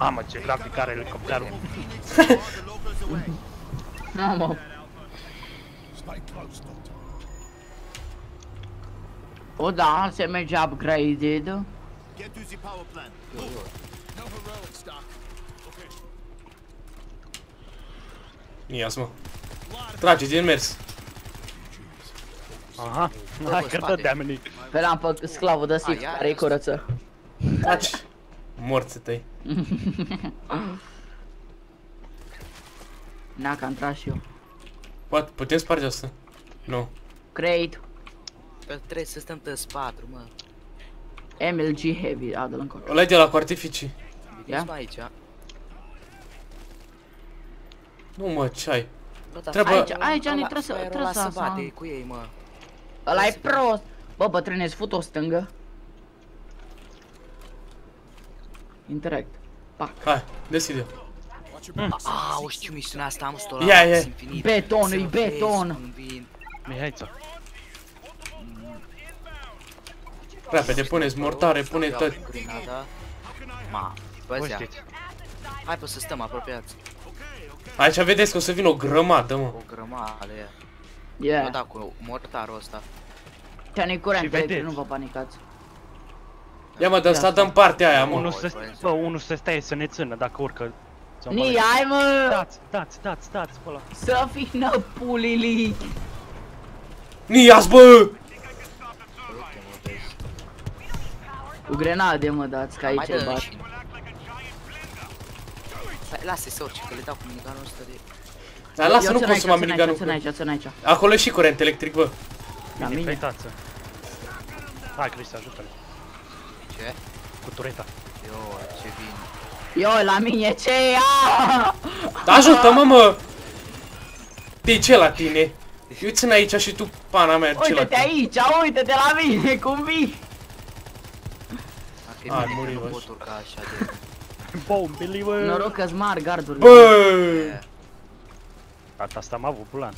Mamă, ce grafic are elicopterul. Mamă. Stay close, Doctor. O, da, se merge upgraded. Get to the power plant. Eu, eu. No heroics, Doc. Okay. Ia-ți mă. Trage din mers. Aha, Bă, hai bă, că spate. dădeam mini. Pe l-am pe sclavul de Six A, ia, care-i ia. curăță. Taci. Morții tăi. Na, că am tras și eu. Poate, putem sparge asta? Nu. Crate, Că trebuie să stăm tăți patru, mă. MLG Heavy, adă-l încolo. Ăla e de la cu artificii. Veniți mă aici. Nu mă, ce ai? Bă, dar Trebuie- fraierul- Aici, aici ăla- ne trebuie să- fraierul trebuie ăla să se bate asma. cu ei, mă. Ăla e prost. Bă, bătrâneț, îți fut o stângă. Interact. Pac. Hai, deschide. A, o știu misiunea asta, am stolat Ia, ia. infinit. Beton, Să e vezi beton. cum vin. Mihaiță. Repede, puneți mortare, pune Iau tot. grenada. Ma, bă, Voi zia. știți. Hai pe să stăm apropiați. Aici vedeți că o să vină o grămadă, mă. O grămadă, ia. Bă, Yeah. da, cu mortarul ăsta. Ce-a curent Și electric, vedeți. nu vă panicați. Ia mă, dă stat în partea aia, mă. Unul voi, să, voi, bă, unul să stai să ne țină dacă urcă. Sau Ni, bă, hai mă! Dați, dați, dați, dați pe ăla. Să vină pulili! Nias, bă! Uite, mă, vezi. Cu grenade mă dați, că Mai aici e dă bat. și... Hai, lasă-i să urce, că le dau cu miniganul ăsta de... Dar lasă, Eu nu țin consuma aici, țin aici, țin miniganul. aici, țin aici. Acolo e și curent electric, bă. La Mine, mine. pe tață. Hai, Cristi, ajută-le. Ce? Cu tureta. Yo, ce vin. Eu, la mine, ce ia? Da, ajută-mă, mă! De ce la tine? Eu țin aici și tu, pana mea, ce la Uite-te tine? aici, uite-te la mine, cum vii? Dacă e Ai, bine că muri, nu bă. pot urca așa de... Bombili, bă! Noroc că-s mari gardurile. Bă! Gata, asta am avut bulan.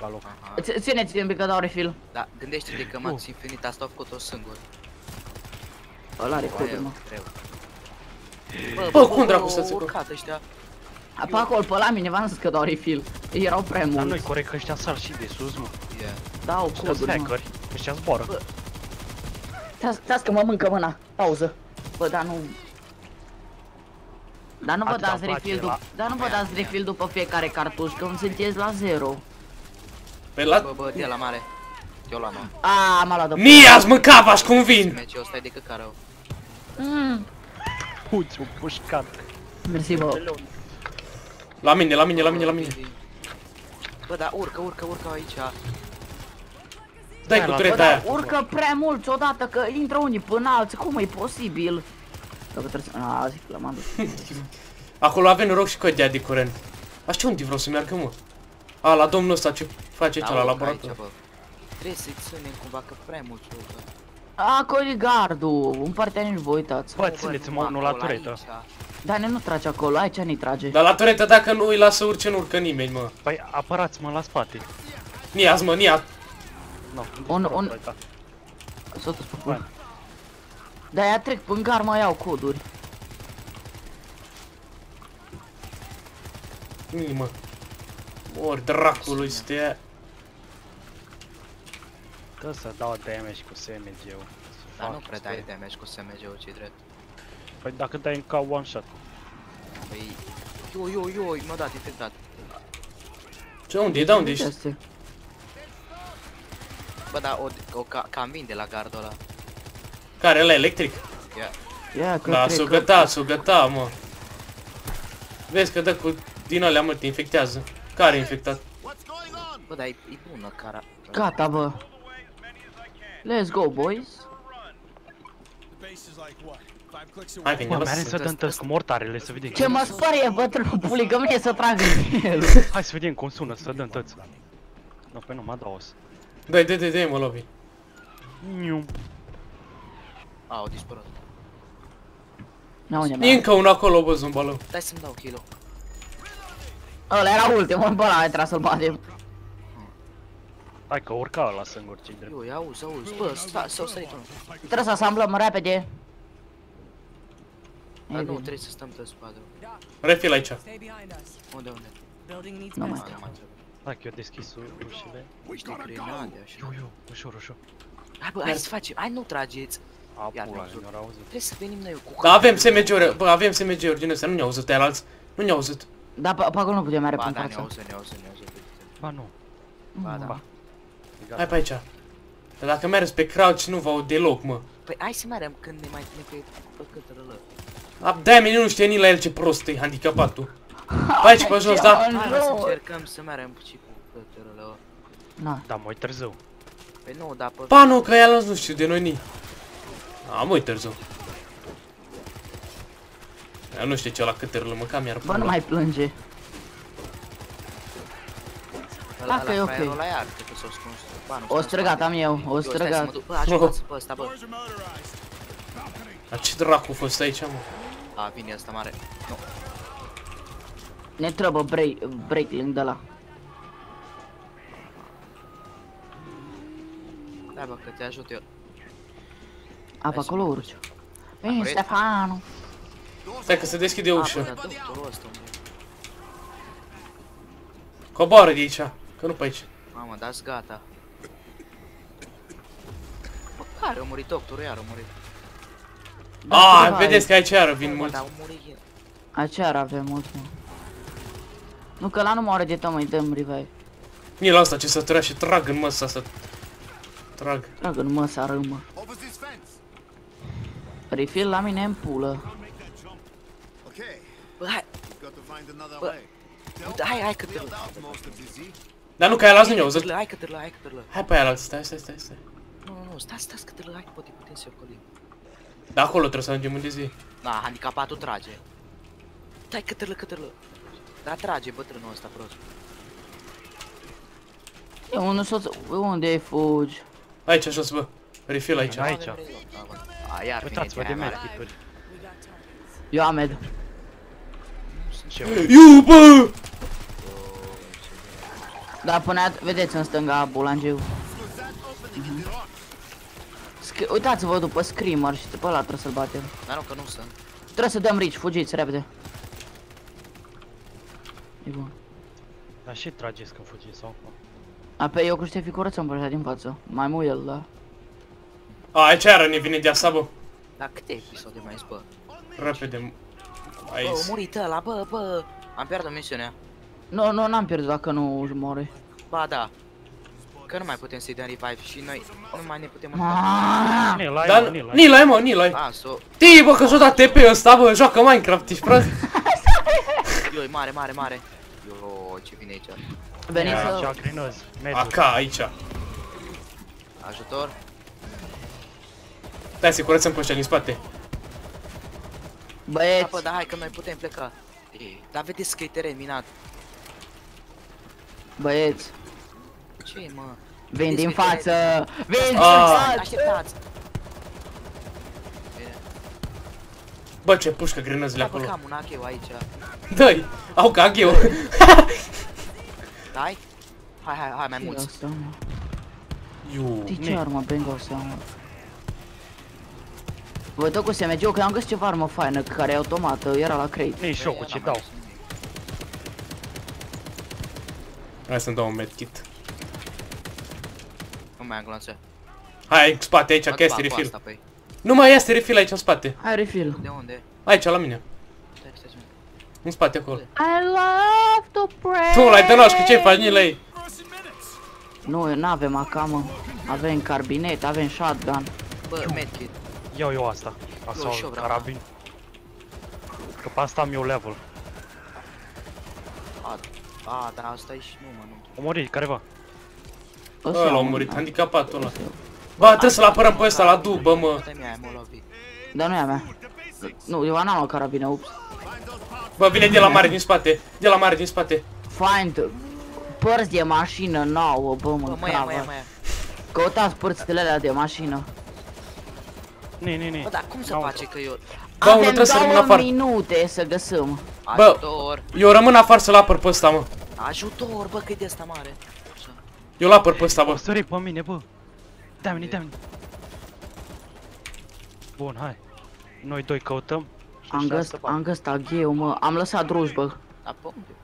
La loc. Aha. Ț- Țineți-te un pic că dau refill. Da, gândește-te că Max Infinite asta a făcut-o singur. Ăla are Aia codul, e mă. greu. Bă, cum dracu să au se urcat ăștia. Pe acolo, pe la mine, v-am zis că dau refill. Erau prea Dar nu-i mulți. corect că ăștia sar și de sus, mă. Yeah. Dau Ăștia codul, mă. hackeri. Ăștia zboară. Stați că mă mâncă mâna. Pauză. Bă, dar nu... Dar nu vă Atâta dați îmi place refill după... la- Dar nu vă dați refill după fiecare cartuș, că îmi sunteți la zero. Pe la... Bă, bă, de la mare. Eu la mă. A, m-a luat de... Nias, mă, cavaș, cum vin! Meciul ăsta e de căcarău. Mm. Uți, un pușcat. Mersi, bă. La mine, la mine, la mine, la mine. Bă, da, urcă, urcă, urcă aici. Dai Hai, cu la- tureta Bă, dar aia. urcă prea mulți odată, că intră unii până alții, cum e posibil? Dacă trebuie să... A, zic, l-am adus. Acolo avem noroc și că dea de curent. Așa unde vreau să meargă, mă? A, la domnul ăsta ce face aici Da, la urcă laborator. Aici, bă. Trebuie să-i ținem cumva că prea mulți urcă. Acolo e gardul, în partea nici vă uitați. Bă, țineți-mă unul la acolo, turetă. aici. Dar ne nu trage acolo, aici ne trage. Dar la turetă dacă nu îi lasă urce, nu urcă nimeni, mă. Păi, apărați-mă la spate. Nias, mă, Nias. No, Un- un- Uita. Să te spun. Dar ea trec până gar, mai iau coduri. Nii, mă. Ori dracului stea. Dă să dau damage cu SMG-ul. Dar nu prea dai damage cu SMG-ul, ce drept. Păi dacă dai în ca one shot. Păi... Yo, yo, yo, m-a dat infectat. Ce, unde e? Da, unde ești? Este. Bă, da, o, o ca, cam vin de la gardul ăla. Care, la electric? Ia. Ia că Da, trec, s-o că- găta, s-o găta, mă. Vezi că dă cu din alea, mă, te infectează. Care e infectat? What's going on? Bă, dar e, e bună cara. Gata, bă. Let's go, boys. The base is like what? Five clicks Hai away. că Bă, ne mere lasă. să dăm tăți cu mortarele, să vedem. Ce mă sperie, bătrânul puli, că mie să trag în el. Hai să vedem cum sună, să dăm tăți. Nu, pe nu, mă dau os. Dai, dai, dai, dai, mă, lobby. Niu. A, au dispărut. N-au E nimeni. încă unul acolo, bă, zumbală. Dai să-mi dau kill Ăla era ultimul, bă, ăla trebuia să-l batem. Hai că urca ăla singur, ce drept. Eu, ia auzi, auzi. Bă, sta, s-au sărit unul. Trebuie să asamblăm repede. Dar nu, bine. trebuie să stăm pe spate. Refill aici. Stay behind us. Unde, unde? Building needs Nu mai best. Ah, nu mai trebuie. Dacă eu deschis u- ușile. Știi grenade, așa. Iu, iu, ușor, ușor. Hai bă, hai să facem, hai nu trageți. A, Iar pula, ne-au nu au auzit. Trebuie să venim noi cu Da, avem SMG-uri, bă, avem SMG-uri din astea, nu ne-au auzit aia alți. Nu ne-au auzit. Da, pe, pe acolo nu putem merge Ba pe da, ne față. auză, ne auză, ne auză. Ba nu. Ba da. Ba. E gata. Hai pe aici. Dar dacă mergi pe crouch nu vă aud deloc, mă. Păi hai să mergem când ne mai ne pe pe cât rălă. A, De-aia mine nu știe nici la el ce prost e handicapatul. Pe aici, pe jos, da? În Hai mă, să jur. încercăm să mergem și cu cât rălă. Na. Da, mai târziu. Păi nu, dar pe... Ba nu, că el nu știu de noi ni. A, mă, târziu. El nu știe ce la cât râlă, mă, cam iar Bă, nu mai plânge. Ăla, Dacă e ăla, ok. fraierul ăla iar, cred că s-a ascuns. Ba, nu, O s-a străgat spate. am eu, o Eu, stai să străgat. mă duc. Bă, ajutați pe ăsta, bă. Doors are motorized. Dar ce dracu a fost aici, mă? A, vine ăsta mare. Nu. Ne trebuie break, breakling de la. Da, bă, că te ajut eu. A, pe acolo urci. Veni, Acolo e? Stefano. Stai că se deschide A, bă, ușa. dar doctorul ăsta unde e? Coboară de aici, că nu pe aici. Mamă, dați gata. Bă, care a murit doctorul, iar a murit. A, câteva vedeți că aici iară vin Bă, mulți. dar a murit el. Aceea avem mult, mă. Nu, că la nu moare de tămâi, dăm revive. Mie la asta ce să tărea și trag în măsa să... Trag. Trag în măsa râmă. Over this fence. Refill la mine în pulă. Make that jump. Okay, Bă, hai, we've got to find another Bă, way. uite, hai, hai că te Build out most of this, eh? Dar nu, că aia las nu ne auzit. Hai că te hai că te Hai pe aia la stai, stai, stai, stai. Nu, nu, nu, stai, stai, că te hai că poate putem să ocolim. Dar acolo trebuie să ajungem unde zi. Da, handicapatul trage. Stai că te că te Da, trage bătrânul ăsta prost. E unul soț... Unde fugi? Aici, jos, bă. Refill aici. Aici. A, iar vine Uitați-vă de cea aia mare. medkit-uri. Eu am med. Ce? Iu, bă! Dar până at- vedeți în stânga bulangeu. Sc- Uitați-vă după Screamer și după ăla trebuie să-l batem. Dar nu, că nu sunt. Trebuie să dăm rici, fugiți repede. E bun. Dar și trageți când fugiți sau cum? A, pe eu cu Ștefi curățăm pe ăștia din față. Mai mult el, da. A, aici iară ne vine de asta, bă. Dar câte episoade mai sunt, bă? Repede. Bă, Aici. a murit ăla, bă, bă. Am pierdut misiunea. Nu, nu, n-am pierdut dacă nu își moare. Ba, da. Că nu mai putem să-i dăm revive și noi nu mai ne putem întoarce. Aaaa! Nilai, Dar mă, Nilai. Nilai, mă, Nilai. A, so... Tii, bă, că s-o dat TP ăsta, bă, joacă Minecraft, ești prost? Ioi, mare, mare, mare. Yo, ce vine aici? Veniți Ia, să... cea grinăz. Mediu. Aca, aici. Ajutor. Stai să curățăm pe ăștia din spate. Da, Băieți, bă, dar hai că noi putem pleca. Ei, dar vedeți că e teren minat. Băieți, Ce e, mă? vin Vedeți din că e față! Vin din Ah. față! Așteptați! Bine. Bă, ce pușcă grenăzile Da, bă, că acolo. am un acheu aici. Dă-i, au ca agheu. Dai? Hai, hai, hai, mai Ce mulți. asta, mă? Iu. De ce armă Bengal să am? Vă dă cu SMG-ul că am găsit ceva armă faină care e automată, era la crate. Nici eu cu ce dau. Hai să-mi dau un medkit. Nu mai am glanțe. Hai, în spate aici, Mă că este duc cu refill. asta, păi. Nu mai este refill aici în spate. Hai refill. De unde? Aici, la mine. Stai, stai, stai. În spate acolo. I love to pray. Tu, l-ai de naș, că ce faci, Nilai? Nu, nu avem acamă. Avem carbinet, avem shotgun. Bă, medkit. Iau eu asta. Eu Asta și eu o vreau. carabin. Că pe asta am eu level. A, a, da, asta e și nu, mă, nu. O murit careva. Ăsta Ăla a am- murit, handicapatul ăla. Bă, trebuie să-l apărăm pe ăsta la dubă, mă. Dă-mi aia, mă lovi. Dar nu e a mea. Nu, eu n-am luat carabine, ups. Bă, vine de la mare din spate. De la mare din spate. Find părți de mașină nouă, bă, Bă, mă, mă ia, mă ia, cravă. mă ia. Căutați părțile alea de mașină. Ni, ni, ni. Bă, dar cum se Au. face că eu... Bă, unul Avem trebuie să rămână două afară. minute să găsim. Bă. Ajutor! Eu rămân afară să-l apăr pe ăsta, mă. Ajutor, bă, că e de asta mare. Așa. Eu l apăr pe ăsta, O bă. sări pe mine, bă. Dă-mi, dă-mi. Bun, hai. Noi doi căutăm. Am ăștia găsit, asta, am găsit agheu, mă. Am lăsat drujbă. Da, pe unde?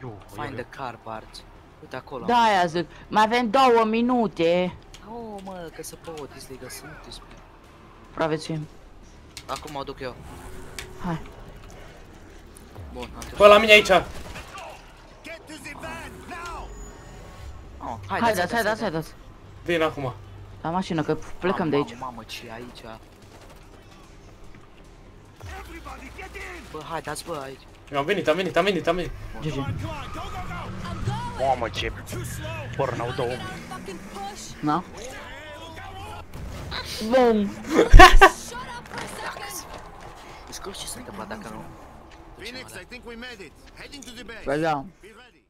Iu, Find iu, the car parts. Uite acolo. Da, aia zic. Mai avem două minute. Oh, mă, că se pot, disliga, să nu te spui. Praviețuim. Acum o duc eu. Hai. Bun, am dus. Bă, la mine aici. Get to the van now! Oh, Haideți, haideți, haideți. Vin acum. La mașină, că plecăm de aici. Mamă, mamă, ce e aici? Bă, hai, dați bă aici. Eu am venit, am venit, am venit, am venit. GG. Come on, go, go, go! Mamă, ce Too slow! porn au două. Da? Bum. Scurt ce se întâmplă dacă nu? Phoenix, I think we made it. Heading to the base. Right now. Be ready.